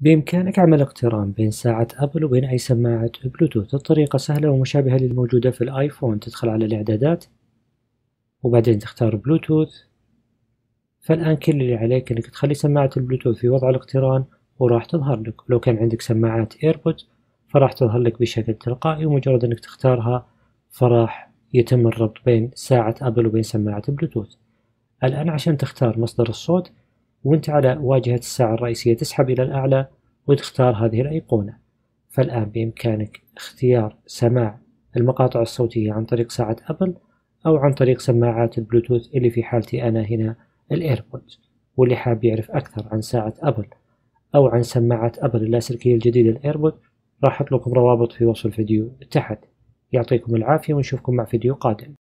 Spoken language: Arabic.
بإمكانك عمل اقتران بين ساعة أبل وبين أي سماعة بلوتوث. الطريقة سهلة ومشابهة للموجودة في الآيفون. تدخل على الإعدادات وبعدين تختار بلوتوث. فالآن كل اللي عليك إنك تخلي سماعة البلوتوث في وضع الاقتران وراح تظهر لك. ولو كان عندك سماعات AirPod فراح تظهر لك بشكل تلقائي ومجرد إنك تختارها فراح يتم الربط بين ساعة أبل وبين سماعة بلوتوث. الآن عشان تختار مصدر الصوت وانت على واجهة الساعة الرئيسية تسحب إلى الأعلى وتختار هذه الأيقونة. فالآن بإمكانك اختيار سماع المقاطع الصوتية عن طريق ساعة أبل أو عن طريق سماعات البلوتوث اللي في حالتي أنا هنا ال AirPod. واللي حاب يعرف أكثر عن ساعة أبل أو عن سماعات أبل اللاسلكية الجديدة ال AirPod راح أحط لكم روابط في وصف الفيديو تحت. يعطيكم العافية ونشوفكم مع فيديو قادم.